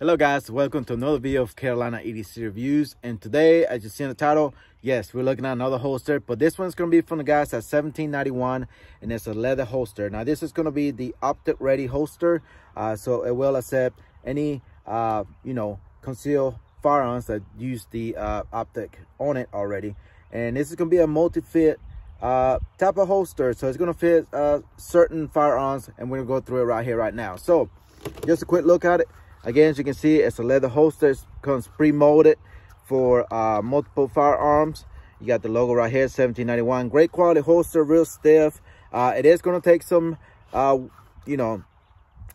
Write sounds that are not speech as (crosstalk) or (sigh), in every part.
Hello guys, welcome to another video of Carolina EDC Reviews. And today, as you see in the title, yes, we're looking at another holster, but this one's gonna be from the guys at 1791 and it's a leather holster. Now this is gonna be the optic ready holster. Uh, so it will accept any, uh, you know, concealed firearms that use the uh, optic on it already. And this is gonna be a multi-fit uh, type of holster. So it's gonna fit uh, certain firearms and we're gonna go through it right here, right now. So just a quick look at it. Again, as you can see, it's a leather holster. It comes pre-molded for uh, multiple firearms. You got the logo right here, 1791. Great quality holster, real stiff. Uh, it is going to take some, uh, you know,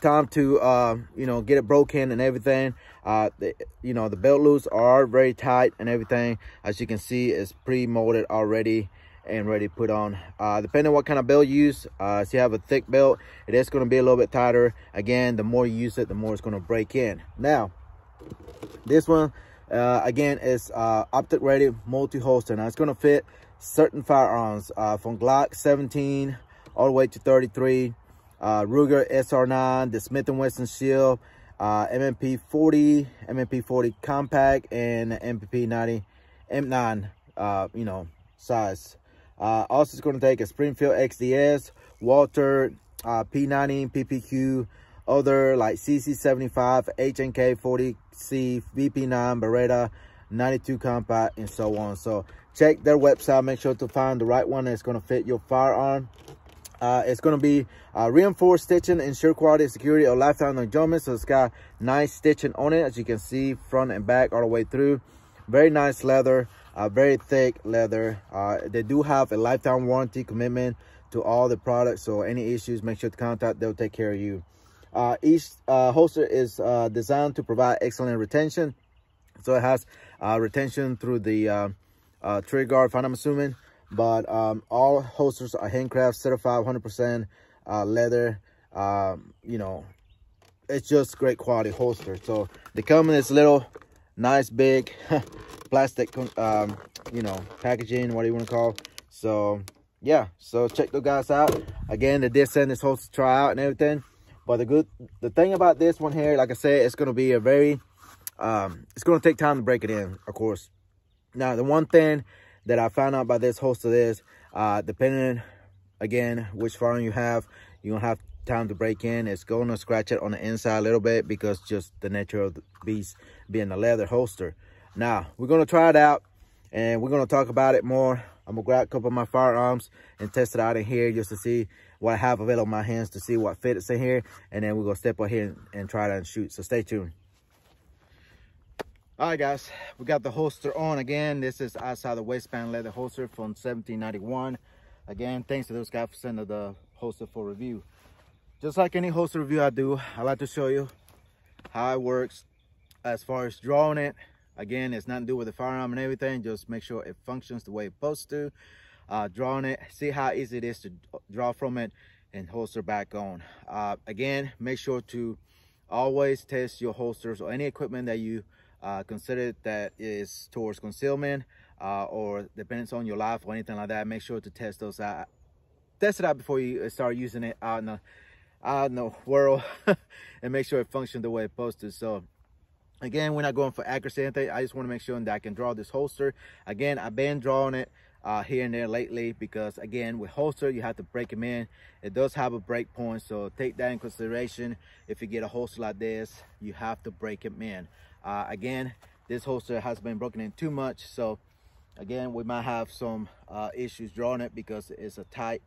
time to, uh, you know, get it broken and everything. Uh, the, you know, the belt loops are very tight and everything. As you can see, it's pre-molded already and ready to put on. Uh, depending on what kind of belt you use uh, if you have a thick belt it is going to be a little bit tighter. Again the more you use it the more it's going to break in. Now this one uh, again is uh, optic ready multi holster now it's going to fit certain firearms uh, from glock 17 all the way to 33 uh, ruger sr9 the smith & wesson shield M&P 40 M&P 40 compact and mpp 90 m9 you know size uh, also, it's going to take a Springfield XDS, Walther, uh, P90, PPQ, other like CZ75, H&K 40C, VP9, Beretta, 92 Compact, and so on. So check their website. Make sure to find the right one that's going to fit your firearm. Uh, it's going to be uh, reinforced stitching, ensure quality, security, or lifetime enjoyment. So it's got nice stitching on it, as you can see, front and back all the way through. Very nice leather uh, very thick leather. Uh, they do have a lifetime warranty commitment to all the products. So any issues, make sure to contact. They'll take care of you. Uh, each uh, holster is uh, designed to provide excellent retention. So it has uh, retention through the trigger guard, I'm assuming. But um, all holsters are handcraft, certified 100% leather. Um, you know, it's just great quality holster. So they come in this little nice big (laughs) plastic, um, you know, packaging, what do you want to call. So, yeah. So, check those guys out. Again, they did send this whole to try out and everything. But the good, the thing about this one here, like I said, it's going to be a very, um, it's going to take time to break it in, of course. Now, the one thing that I found out about this holster is, uh, depending, again, which firearm you have, you're to have time to break in. It's going to scratch it on the inside a little bit because just the nature of the beast being a leather holster. Now, we're going to try it out and we're going to talk about it more. I'm going to grab a couple of my firearms and test it out in here just to see what I have available in my hands to see what fits in here. And then we're going to step up here and, and try it and shoot. So stay tuned. All right, guys, we got the holster on again. This is outside the waistband leather holster from 1791. Again, thanks to those guys for sending the holster for review. Just like any holster review I do, I like to show you how it works as far as drawing it Again, it's nothing to do with the firearm and everything. Just make sure it functions the way it's supposed to. Uh, drawing it, see how easy it is to draw from it and holster back on. Uh, again, make sure to always test your holsters or any equipment that you uh, consider that is towards concealment uh, or depends on your life or anything like that. Make sure to test those out. Test it out before you start using it out in the, out in the (laughs) world (laughs) and make sure it functions the way it's supposed to. So Again, we're not going for accuracy anything. I just want to make sure that I can draw this holster. Again, I've been drawing it uh, here and there lately because again, with holster, you have to break them in. It does have a break point, so take that in consideration. If you get a holster like this, you have to break them in. Uh, again, this holster has been broken in too much, so again, we might have some uh, issues drawing it because it's a tight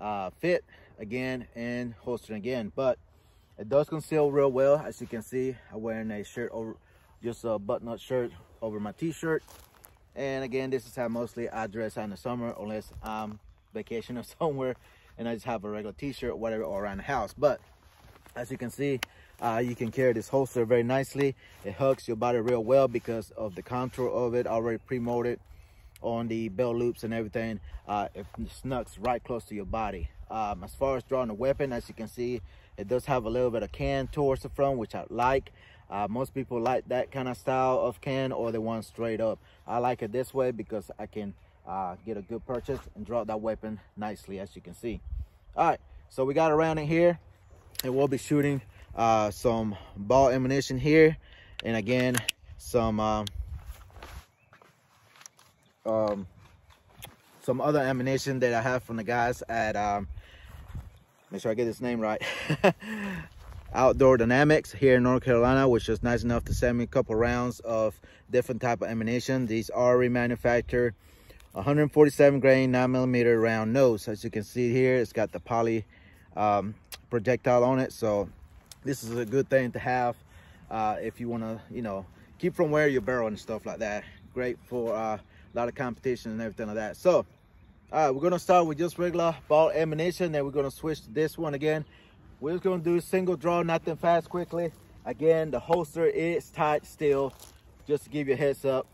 uh, fit again and holster again. But it does conceal real well. As you can see, I'm wearing a shirt over, just a button-up shirt over my t-shirt. And again, this is how mostly I dress in the summer, unless I'm vacationing (laughs) somewhere and I just have a regular t-shirt, whatever, or around the house. But as you can see, uh, you can carry this holster very nicely. It hugs your body real well because of the contour of it already pre-molded on the belt loops and everything. Uh, it snugs right close to your body. Um, as far as drawing a weapon, as you can see, it does have a little bit of can towards the front, which I like. Uh, most people like that kind of style of can or the one straight up. I like it this way because I can uh, get a good purchase and draw that weapon nicely, as you can see. All right, so we got around round in here and we'll be shooting uh, some ball ammunition here, and again, some um, some other ammunition that I have from the guys at um, make sure I get this name right. (laughs) Outdoor Dynamics here in North Carolina, which was nice enough to send me a couple rounds of different type of ammunition. These are remanufactured 147 grain 9 millimeter round nose. As you can see here, it's got the poly um, projectile on it. So this is a good thing to have uh, if you want to, you know, keep from where your barrel and stuff like that. Great for uh, a lot of competition and everything like that. So, all right, we're gonna start with just regular ball ammunition. Then we're gonna switch to this one again. We're just gonna do single draw, nothing fast, quickly. Again, the holster is tight still, just to give you a heads up.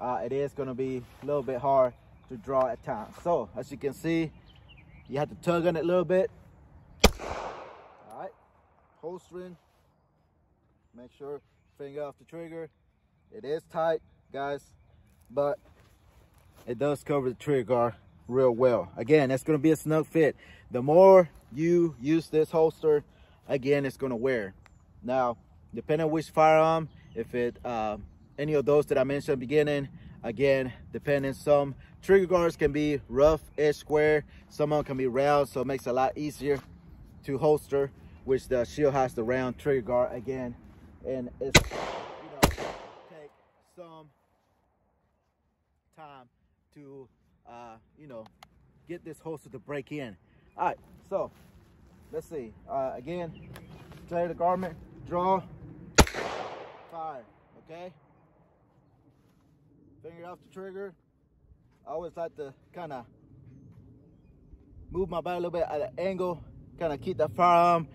Uh, it is gonna be a little bit hard to draw at times. So, as you can see, you have to tug on it a little bit. All right, holstering. Make sure finger off the trigger. It is tight, guys, but it does cover the trigger guard real well. Again, that's gonna be a snug fit. The more you use this holster, again, it's gonna wear. Now, depending on which firearm, if it uh, any of those that I mentioned at the beginning, again, depending, some trigger guards can be rough, edge square, some of them can be round, so it makes it a lot easier to holster, which the shield has the round trigger guard again, and it's, you know, take some time to uh, you know, get this holster to break in. All right, so let's see. Uh, again, tear the garment, draw, fire, okay? Finger off the trigger. I always like to kind of move my body a little bit at an angle, kind of keep the firearm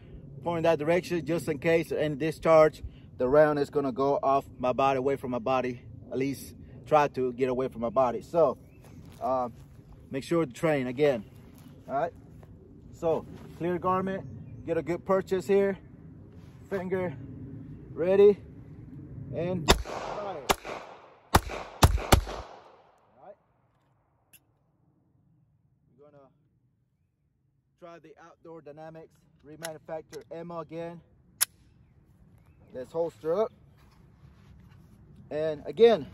pointing that direction just in case any discharge, the round is gonna go off my body, away from my body, at least try to get away from my body. So uh, make sure to train again. All right. So clear garment, get a good purchase here. Finger ready and. We're gonna try the Outdoor Dynamics remanufactured ammo again. Let's holster up. And again,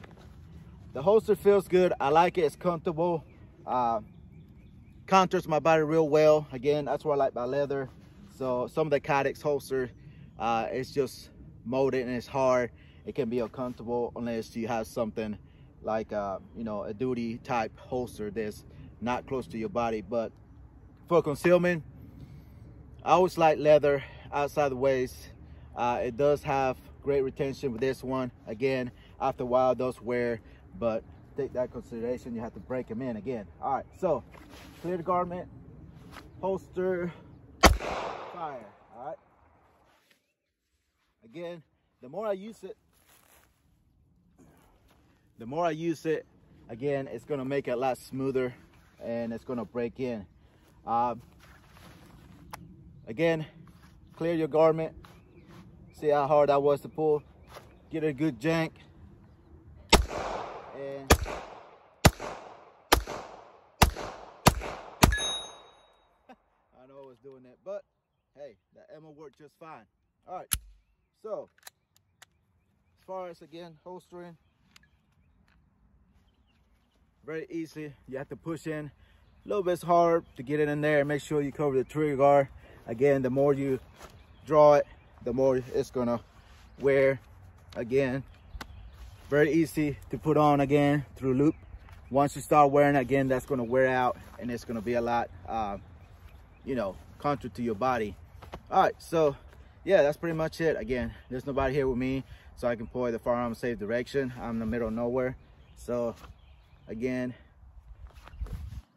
the holster feels good. I like it. It's comfortable. Uh, contours my body real well. Again, that's what I like my leather. So some of the Kydex holster, uh, it's just molded and it's hard. It can be uncomfortable unless you have something like, uh, you know, a duty type holster that's not close to your body. But for concealment, I always like leather outside the waist. Uh, it does have great retention with this one. Again, after a while, those wear but take that consideration you have to break them in again. All right so clear the garment holster fire all right? Again the more i use it the more i use it again it's going to make it a lot smoother and it's going to break in. Um, again clear your garment. See how hard that was to pull. Get a good jank I know I was doing that, but hey, that ammo worked just fine. All right, so as far as again holstering, very easy. You have to push in a little bit hard to get it in there and make sure you cover the trigger guard. Again, the more you draw it, the more it's gonna wear. Again, very easy to put on again through loop. Once you start wearing again that's to wear out and it's to be a lot uh, you know contra to your body. All right so yeah that's pretty much it. Again there's nobody here with me so i can point the firearm safe direction. I'm in the middle of nowhere. So again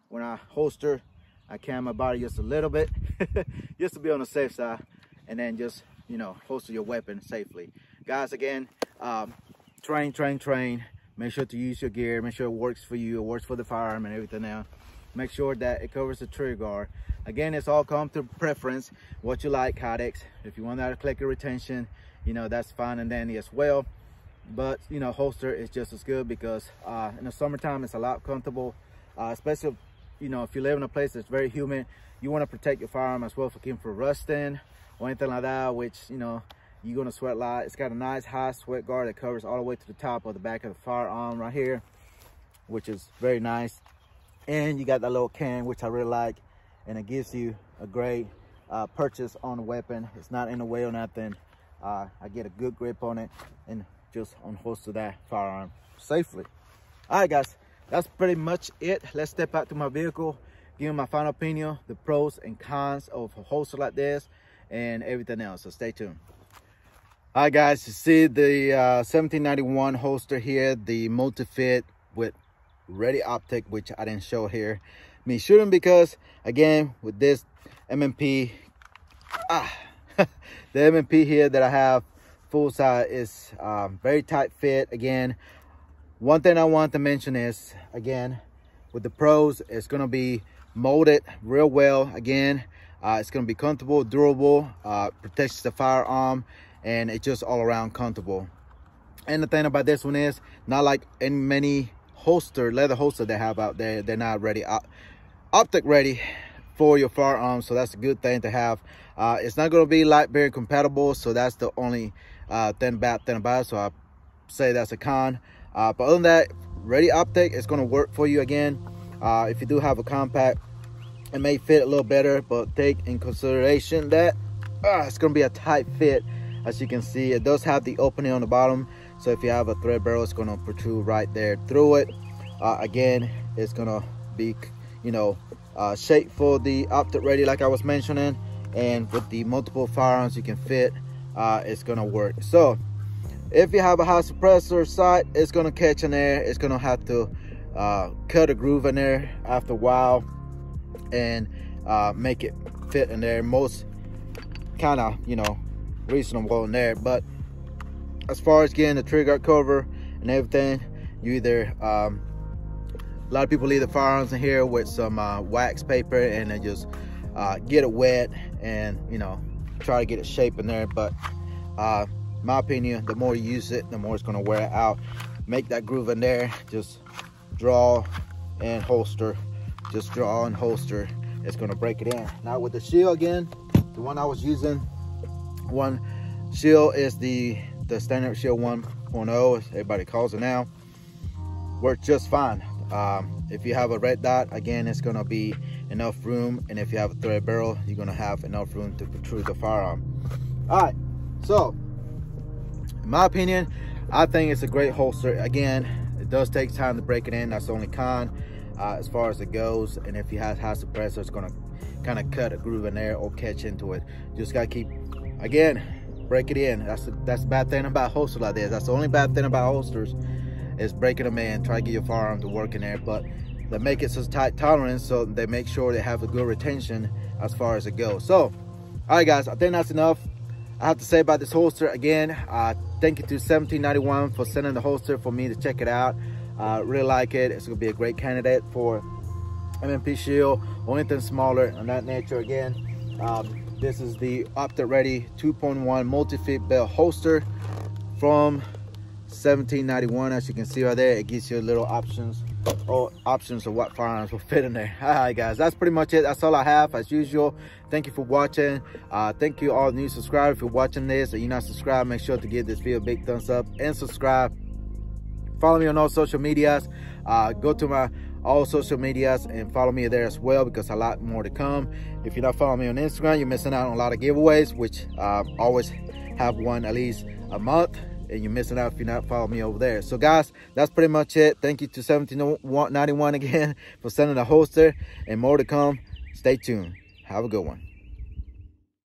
when i holster i cam my body just a little bit (laughs) just to be on the safe side and then just you know holster your weapon safely. Guys again um, train, train, train. Make sure to use your gear. Make sure it works for you. It works for the firearm and everything else. Make sure that it covers the trigger guard. Again, it's all come to preference. What you like, Kydex. If you want that clicker retention, you know, that's fine and dandy as well. But, you know, holster is just as good because uh, in the summertime, it's a lot comfortable. Uh, especially, you know, if you live in a place that's very humid, you want to protect your firearm as well for keeping from rusting or anything like that, which, you know, you're gonna sweat a lot. It's got a nice high sweat guard that covers all the way to the top of the back of the firearm right here, which is very nice. And you got that little can, which I really like, and it gives you a great uh, purchase on the weapon. It's not in the way or nothing. Uh, I get a good grip on it and just unholster that firearm safely. All right, guys, that's pretty much it. Let's step out to my vehicle, give you my final opinion, the pros and cons of a holster like this, and everything else. So stay tuned. Right, guys, you see the uh, 1791 holster here, the multi-fit with ready optic, which I didn't show here. Me shooting because, again, with this M&P, ah, (laughs) the M&P here that I have full size is um, very tight fit. Again, one thing I want to mention is, again, with the pros, it's going to be molded real well. Again, uh, it's going to be comfortable, durable, uh, protects the firearm, and it's just all around comfortable. And the thing about this one is, not like in many holster, leather holster they have out there, they're not ready, op optic ready for your firearm. So that's a good thing to have. Uh, it's not going to be light bearing compatible. So that's the only uh, thing bad thing about it. So I say that's a con. Uh, but other than that, ready optic is going to work for you again. Uh, if you do have a compact, it may fit a little better, but take in consideration that uh, it's going to be a tight fit as you can see it does have the opening on the bottom. So if you have a thread barrel it's going to protrude right there through it. Uh, again it's going to be you know uh, shaped for the optic ready like I was mentioning. And with the multiple firearms you can fit uh, it's going to work. So if you have a high suppressor sight it's going to catch in there it's going to have to uh, cut a groove in there after a while and uh, make it fit in there. Most kind of you know reasonable in there. But as far as getting the trigger cover and everything you either um, a lot of people leave the firearms in here with some uh, wax paper and then just uh, get it wet and you know try to get it shape in there. But uh, my opinion the more you use it the more it's going to wear out. Make that groove in there. Just draw and holster. Just draw and holster. It's going to break it in. Now with the shield again the one I was using one. Shield is the the standard shield 1.0 as everybody calls it now. Works just fine. Um, if you have a red dot again it's gonna be enough room and if you have a thread barrel you're gonna have enough room to protrude the firearm. All right so in my opinion i think it's a great holster. Again it does take time to break it in. That's the only con uh, as far as it goes. And if you have high suppressor it's gonna kind of cut a groove in there or catch into it. Just gotta keep again break it in. That's the, that's the bad thing about holsters like this. That's the only bad thing about holsters is breaking them in try to get your firearm to work in there but they make it so tight tolerance so they make sure they have a good retention as far as it goes. So all right guys i think that's enough. I have to say about this holster again uh thank you to 1791 for sending the holster for me to check it out. Uh really like it. It's gonna be a great candidate for M&P shield. Or anything smaller on that nature again um, this is the Optic Ready 2.1 multi-fit belt holster from 1791. As you can see right there, it gives you a little options or options of what firearms will fit in there. (laughs) All right, guys, that's pretty much it. That's all I have as usual. Thank you for watching. Uh, thank you all new subscribers for watching this. If you're not subscribed, make sure to give this video a big thumbs up and subscribe. Follow me on all social medias. Uh, go to my all social medias and follow me there as well because a lot more to come. If you're not following me on instagram you're missing out on a lot of giveaways which I always have one at least a month and you're missing out if you're not following me over there. So guys that's pretty much it. Thank you to 1791 again (laughs) for sending a holster and more to come. Stay tuned. Have a good one